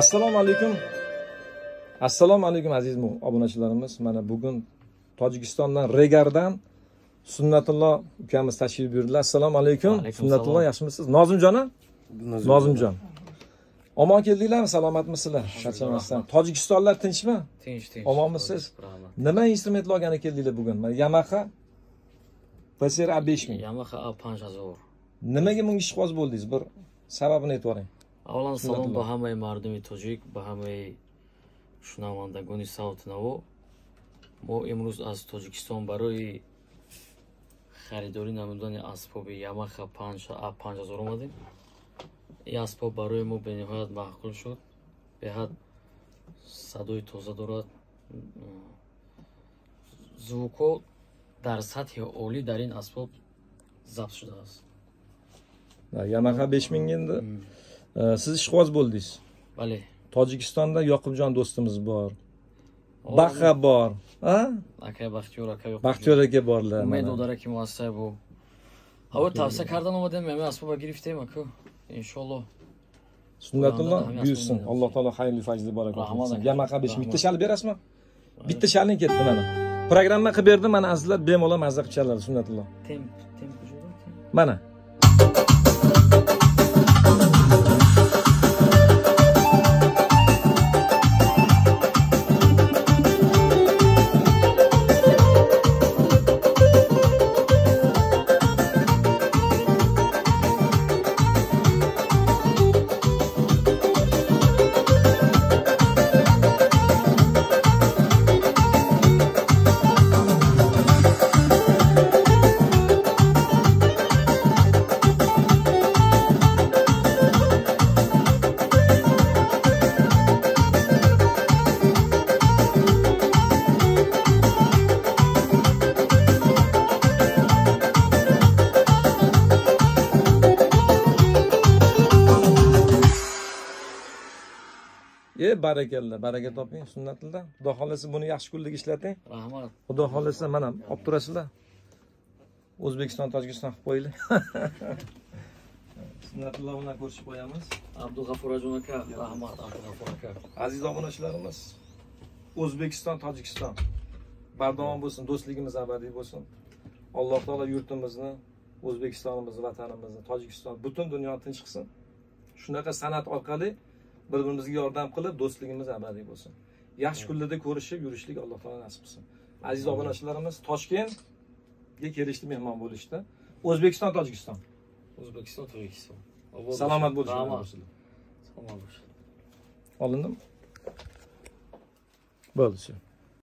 assalomu alaykum assalomu alaykum aziz obunachilarimiz. Mana bugun tojikistondan regardan sunnatullo ukamiz tashrif buyurdilar. Assalomu alaykum sunnatullo yaxshimisiz? Nozimjon. A? nozimjon. Omon keldinglarmi salomatmisizlar charchamasdan. tojikistonlar tinchmi? Tinch tinch. Omonmisiz? nima instrumentlar olgani keldinglar bugun? Mana yamaha psr a besh ming. Yamaha a panj ҳазор nimaga bunga ishqiboz bo'ldingiz? Bir sababini aytib yuboring аввалан салом ба ҳамаи мардуми тоҷик ба ҳамаи шунавандагони савти наво мо имрӯз аз тоҷикистон барои харидорӣ намудани асбоби ямаха а панҷ ҳазор омадем. Ин асбоб барои мо бениҳоят маъқул шуд. Беҳад садои тоза дорад. Звукҳо дар сатҳи олӣ дар ин асбоб забт шудааст. Endi e, siz ishqiboz bo'ldingiz. Бале tojikistonda yoqubjon do'stimiz bor. Baqa bor. A акай бахтиёр акай baxtiyor aka borlar умед додара ки муассисаи бо ҳаво тавсия кардан омадем ами асбоба гирифтем аку иншолло sunnatullo Hamma buyursin. alloh taolo xayrli fayzli baraka aka. yamaha besh bitta shalib berasizmi? Bitta shaling ketdi mana. Programma qilib berdim mana azizlar. Bemalol mazza qilib chaladi sunnatullo тем тем куҷода тем mana e barakalla baraka toping sunnatullo xudo xohlasa buni yaxshi kunlarga ishlating. Раҳмат xudo xohlasa mana olib turasizlar. O'zbekiston tojikiston qilib qo'yinglar. Sunnatullo bilan ko'rishib qo'yamiz. Абдуғафураҷон ака раҳмат абдуғафур ака aziz obunachilarimiz o'zbekiston tojikiston. Bardavom bo'lsin do'stligimiz abadiy bo'lsin. Alloh taolo yurtimizni o'zbekistonimizni vatanimizni tojikiston butun dunyoni tinch qilsin. Shunaqa san'at orqali bir birimizga yordam qilib do'stligimiz abadiy bo'lsin. Yaxshi kunlarda ko'rishib yurishlik alloh taolo nasib qilsin. Aziz obunachilarimiz toshkentga kelishdi mehmon bo'lishdi. O'zbekiston tojikiston. O'zbekiston tojikiston. Salomat bo'lishinglar Rahmat. salomat bo'lishinglar olindimi? Bo'ldi